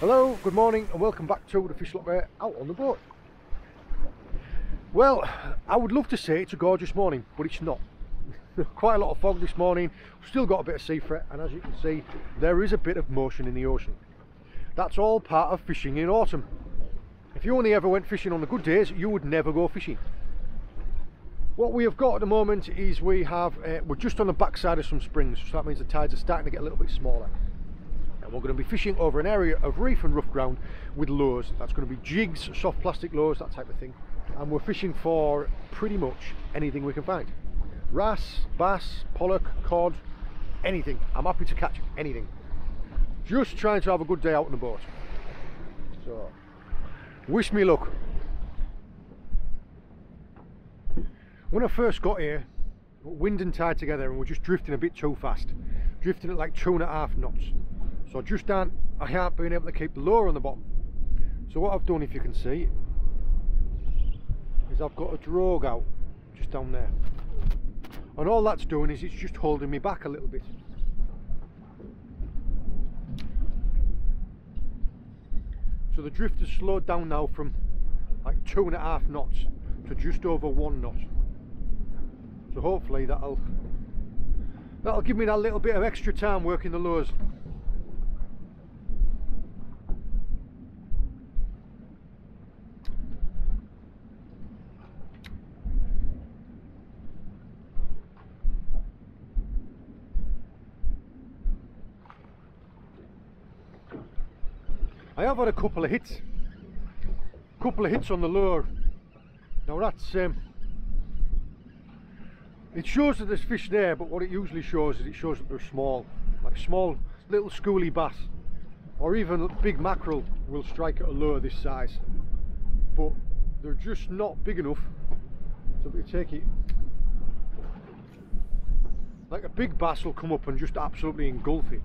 Hello, good morning, and welcome back to the Fish Locker out on the boat. Well, I would love to say it's a gorgeous morning, but it's not. Quite a lot of fog this morning, still got a bit of sea fret, and as you can see, there is a bit of motion in the ocean. That's all part of fishing in autumn. If you only ever went fishing on the good days, you would never go fishing. What we have got at the moment is we have, uh, we're just on the backside of some springs, so that means the tides are starting to get a little bit smaller and we're going to be fishing over an area of reef and rough ground with lures. That's going to be jigs, soft plastic lures, that type of thing. And we're fishing for pretty much anything we can find. wrasse bass, pollock, cod, anything. I'm happy to catch anything. Just trying to have a good day out on the boat. So, wish me luck. When I first got here, wind and tide together and we're just drifting a bit too fast. Drifting at like two and a half knots. So just down, I haven't been able to keep the lure on the bottom. So what I've done, if you can see, is I've got a drogue out just down there. And all that's doing is it's just holding me back a little bit. So the drift has slowed down now from like two and a half knots to just over one knot. So hopefully that'll that'll give me that little bit of extra time working the lures. I have had a couple of hits. Couple of hits on the lure. Now that's um, it shows that there's fish there, but what it usually shows is it shows that they're small, like small little schoolie bass, or even big mackerel will strike at a lure this size, but they're just not big enough to take it. Like a big bass will come up and just absolutely engulf it.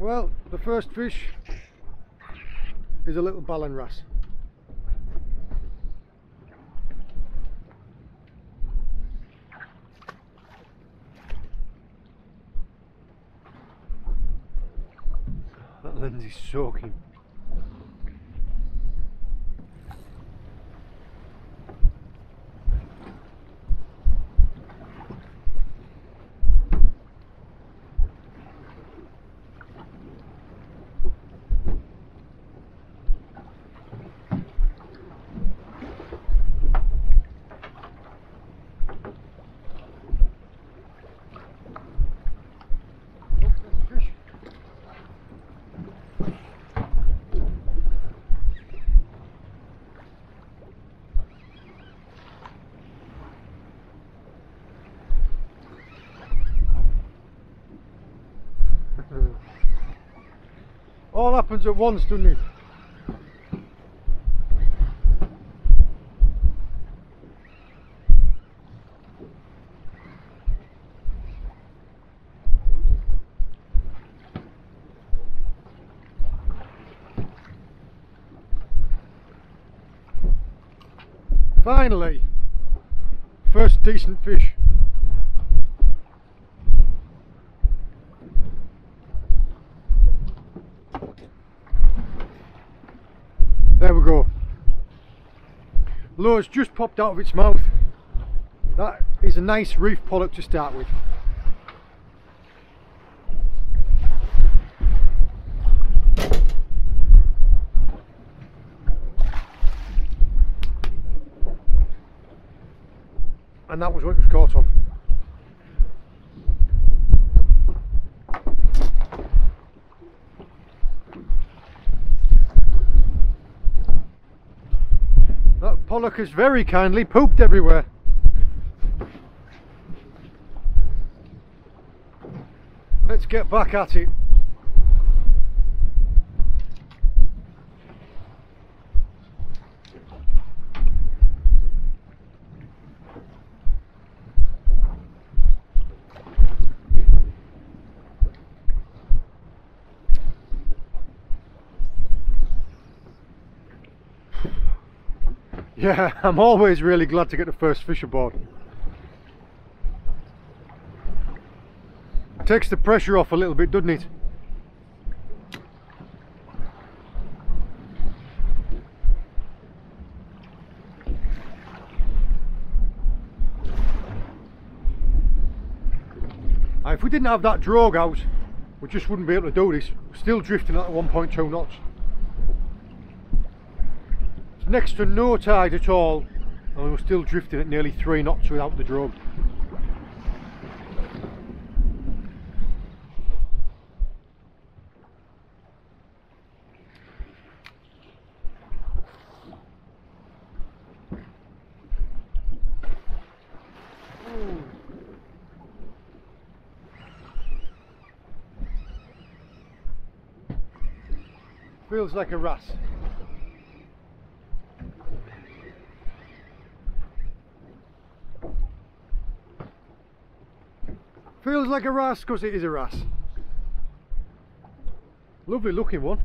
Well, the first fish is a little ballan wrasse. That lens is soaking. All happens at once, doesn't it? Finally, first decent fish. There we go. Lure's just popped out of its mouth. That is a nice reef pollock to start with. and that was what it was caught on. That pollock has very kindly pooped everywhere. Let's get back at it. Yeah, I'm always really glad to get the first fish aboard. Takes the pressure off a little bit, doesn't it? If we didn't have that drogue out, we just wouldn't be able to do this. We're still drifting at 1.2 knots next to no tide at all and we're still drifting at nearly three knots without the drogue. Feels like a rat. Feels like a wrasse because it is a wrasse. Lovely looking one.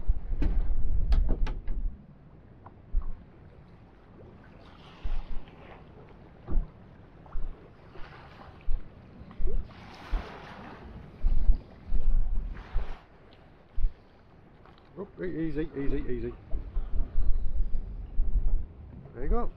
Oh, easy, easy, easy. There you go.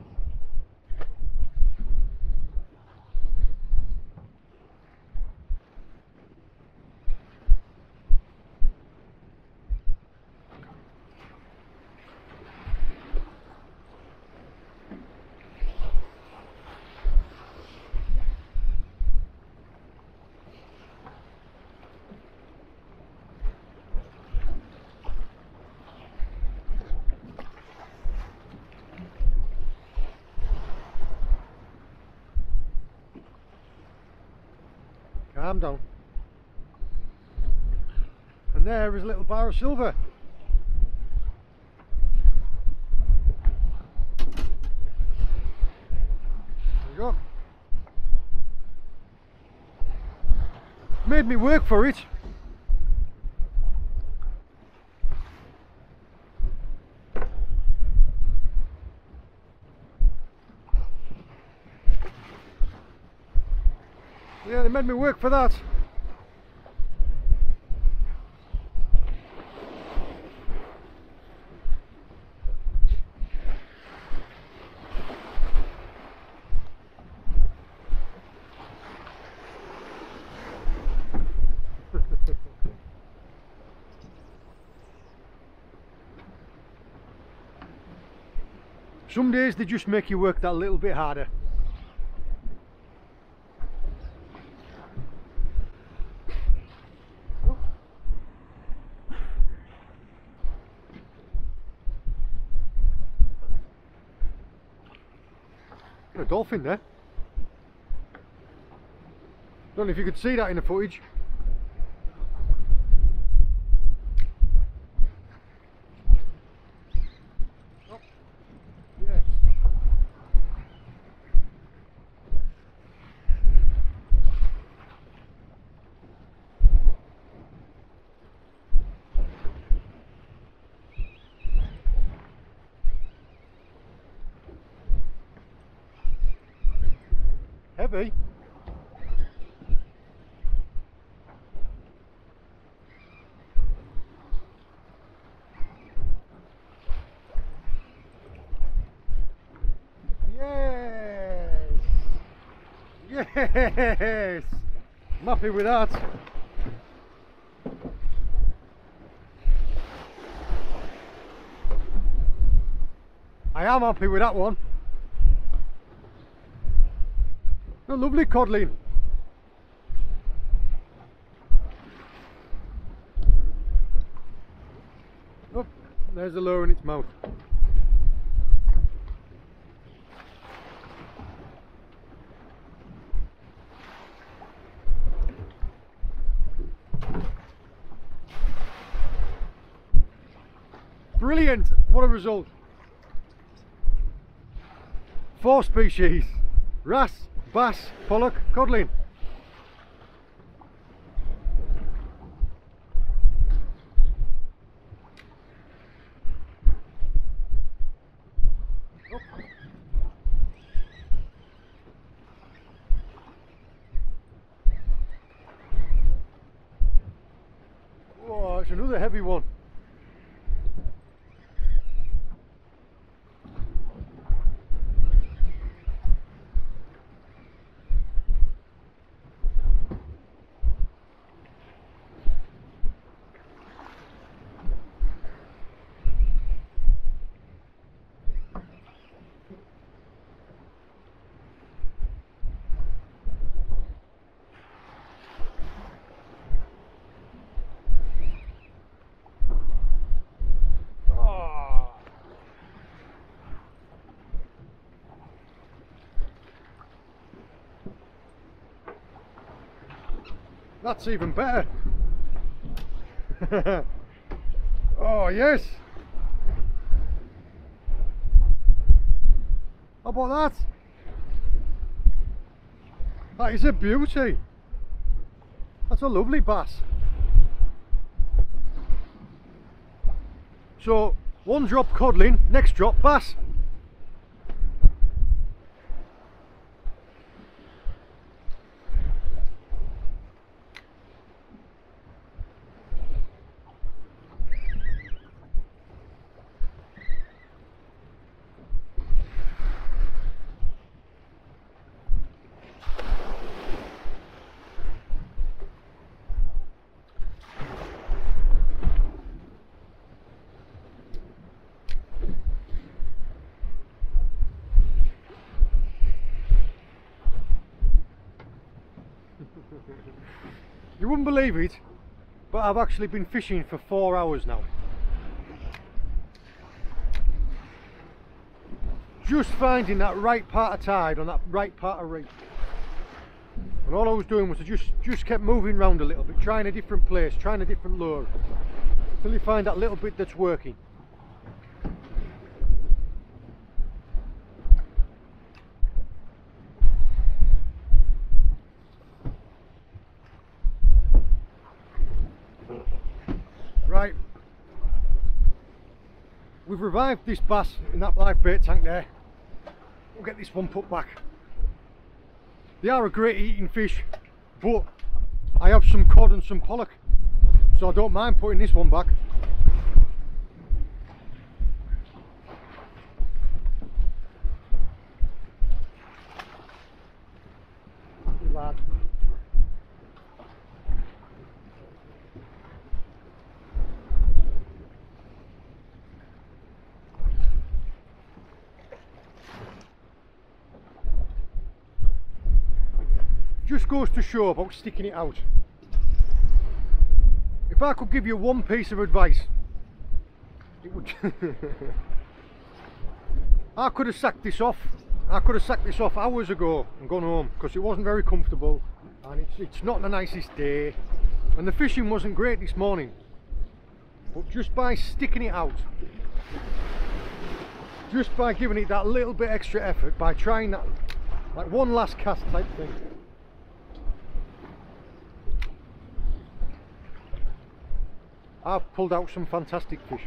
Calm down. And there is a little bar of silver. There you go. Made me work for it. Yeah, they made me work for that. Some days they just make you work that little bit harder. A dolphin there. Don't know if you could see that in the footage. Heavy. Yes. Yes. I'm happy with that. I am happy with that one. A lovely codling. Oh, there's a lure in its mouth. Brilliant! What a result! Four species. Wrasse, bass, pollock, codling. Oh, it's another heavy one. Oh. That's even better. oh yes. How about that? That is a beauty. That's a lovely bass. So one drop codling, next drop bass. You wouldn't believe it, but I've actually been fishing for four hours now. Just finding that right part of tide on that right part of reef. And all I was doing was I just, just kept moving around a little bit, trying a different place, trying a different lure. Until you find that little bit that's working. Right. We've this bass in that live bait tank there. We'll get this one put back. They are a great eating fish, but I have some cod and some pollock, so I don't mind putting this one back. Just goes to show about sticking it out. If I could give you one piece of advice, it would. I could have sacked this off. I could have sacked this off hours ago and gone home because it wasn't very comfortable and it's, it's not the nicest day and the fishing wasn't great this morning. But just by sticking it out, just by giving it that little bit extra effort, by trying that like one last cast type thing, I've pulled out some fantastic fish.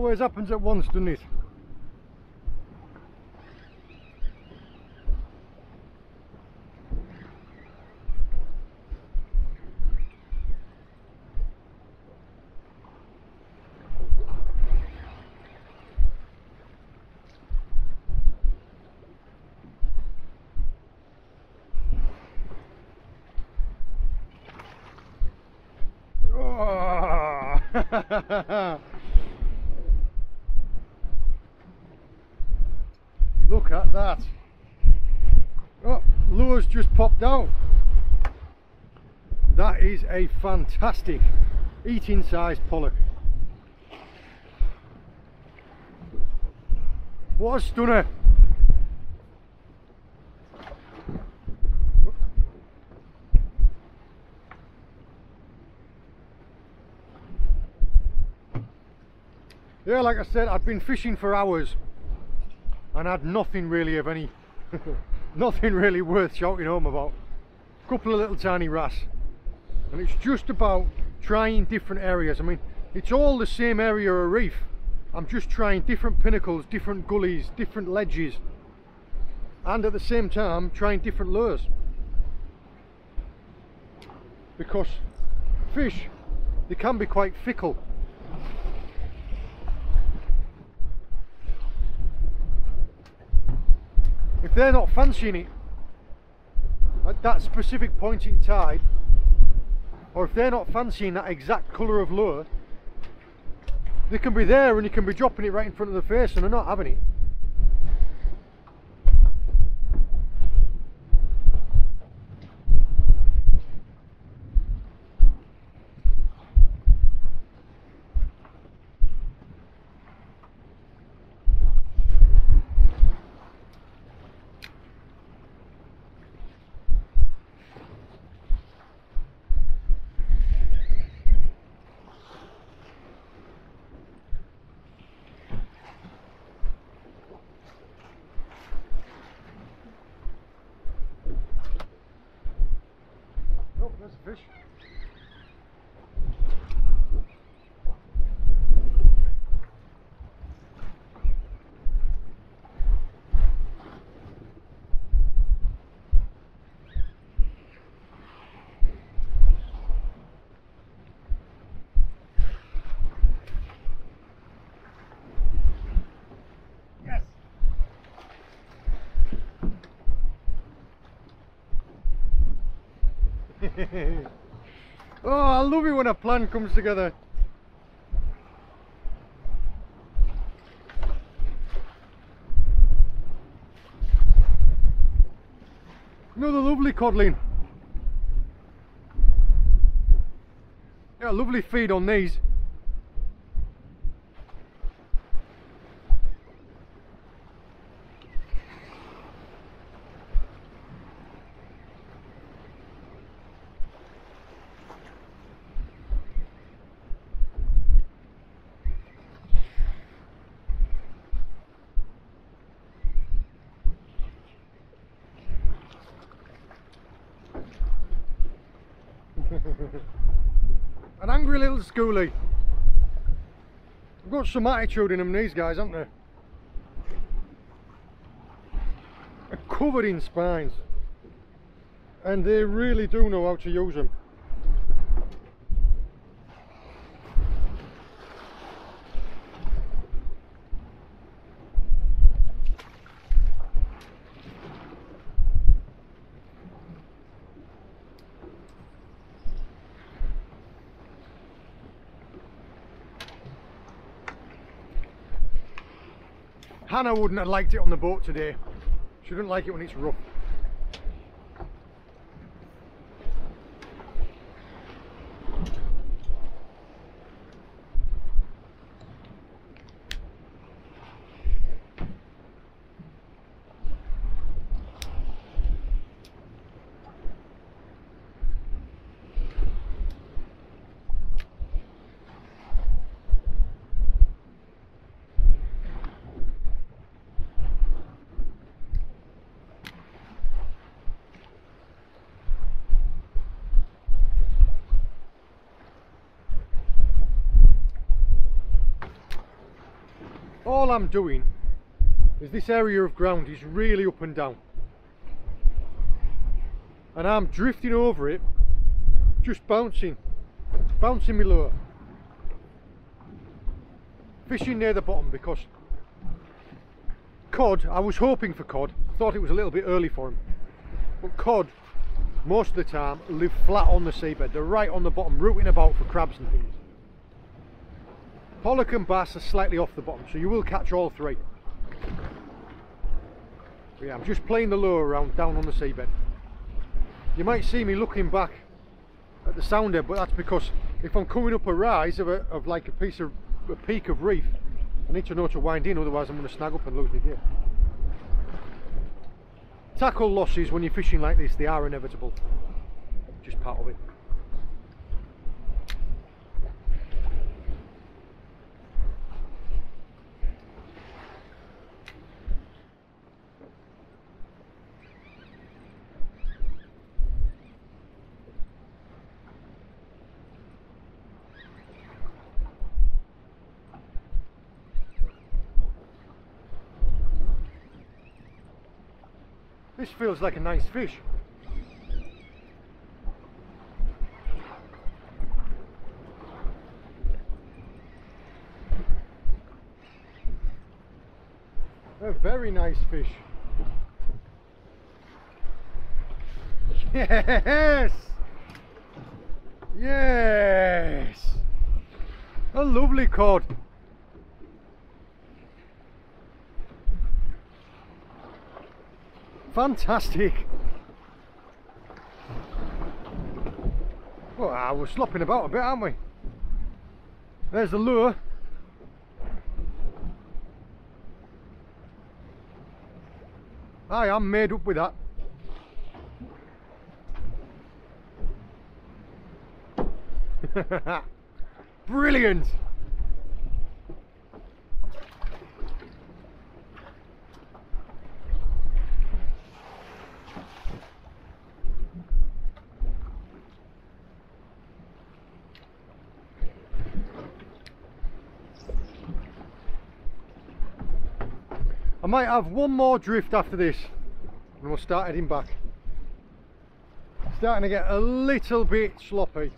always happens at once, doesn't it? Oh! Look at that. Oh, lure's just popped out. That is a fantastic eating sized pollock. What a stunner. Yeah, like I said, I've been fishing for hours and had nothing really of any, nothing really worth shouting home about. A couple of little tiny wrasse. And it's just about trying different areas. I mean, it's all the same area of reef. I'm just trying different pinnacles, different gullies, different ledges. And at the same time, trying different lures. Because fish, they can be quite fickle. If they're not fancying it at that specific point in tide or if they're not fancying that exact colour of lure they can be there and you can be dropping it right in front of the face and they're not having it fish. oh, I love it when a plan comes together. Another lovely codling. Yeah, lovely feed on these. An angry little schoolie. I've got some attitude in them, these guys, haven't they? They're covered in spines. And they really do know how to use them. Wouldn't have liked it on the boat today. Doesn't like it when it's rough. All I'm doing is this area of ground is really up and down. And I'm drifting over it just bouncing bouncing me lure fishing near the bottom because cod I was hoping for cod thought it was a little bit early for him but cod most of the time live flat on the seabed. They're right on the bottom rooting about for crabs and things Pollock and bass are slightly off the bottom, so you will catch all three. But yeah, I'm just playing the lure around down on the seabed. You might see me looking back at the sounder, but that's because if I'm coming up a rise of, a, of like a piece of a peak of reef, I need to know to wind in, otherwise I'm going to snag up and lose my gear. Tackle losses when you're fishing like this, they are inevitable. Just part of it. This feels like a nice fish. A very nice fish. Yes! Yes! A lovely cod. Fantastic. Well, ah, we're slopping about a bit, aren't we? There's the lure. I am made up with that. Brilliant! Might have one more drift after this and we'll start heading back. Starting to get a little bit sloppy.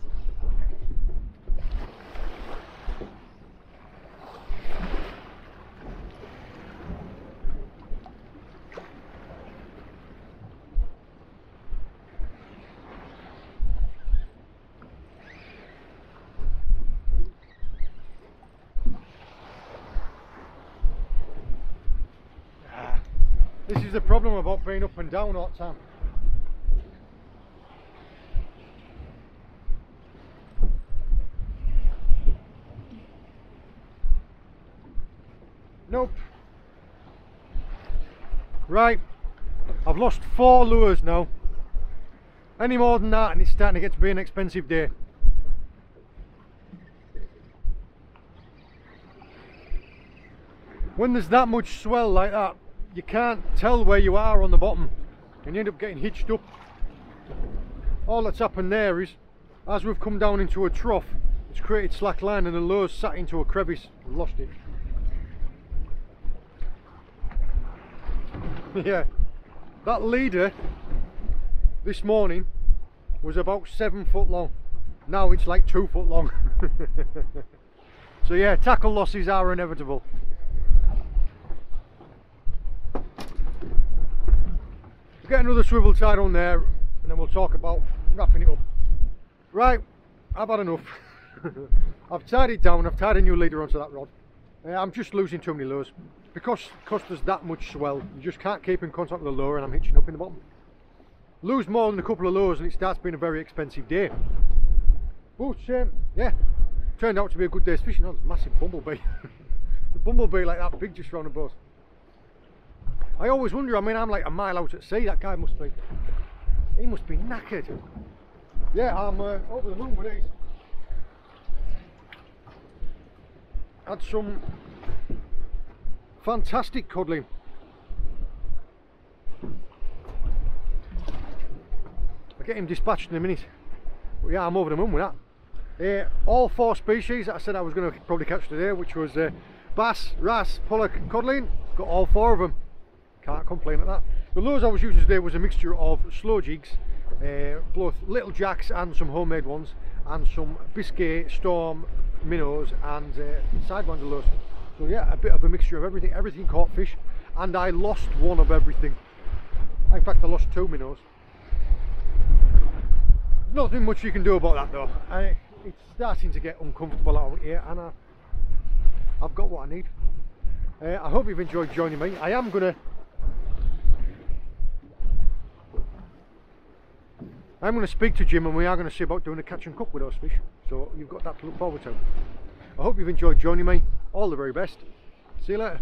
This is the problem about being up and down all the time. Nope. Right, I've lost four lures now. Any more than that and it's starting to get to be an expensive day. When there's that much swell like that, you can't tell where you are on the bottom and you end up getting hitched up. All that's happened there is, as we've come down into a trough, it's created slack line and the lure's sat into a crevice and lost it. yeah, that leader this morning was about seven foot long. Now it's like two foot long. so yeah, tackle losses are inevitable. Get another swivel tied on there and then we'll talk about wrapping it up. Right, I've had enough. I've tied it down, I've tied a new leader onto that rod. I'm just losing too many lures. Because, because there's that much swell, you just can't keep in contact with the lure and I'm hitching up in the bottom. Lose more than a couple of lures and it starts being a very expensive day. But um, yeah, turned out to be a good day's fishing. on Oh, massive bumblebee. the bumblebee like that big just round the boat. I always wonder, I mean, I'm like a mile out at sea, that guy must be, he must be knackered. Yeah, I'm uh, over the moon with these. Had some fantastic codling. I'll get him dispatched in a minute. But yeah, I'm over the moon with that. Uh, all four species that I said I was going to probably catch today, which was uh, bass, wrasse, pollock, codling, got all four of them. Can't complain at that. The lures I was using today was a mixture of slow jigs, uh, both little jacks and some homemade ones, and some Biscay Storm minnows and uh, sidewinder lures. So yeah, a bit of a mixture of everything. Everything caught fish, and I lost one of everything. In fact, I lost two minnows. Nothing much you can do about that though. I, it's starting to get uncomfortable out here, and I, I've got what I need. Uh, I hope you've enjoyed joining me. I am gonna I'm going to speak to Jim and we are going to see about doing a catch and cook with those fish. So you've got that to look forward to. I hope you've enjoyed joining me. All the very best. See you later.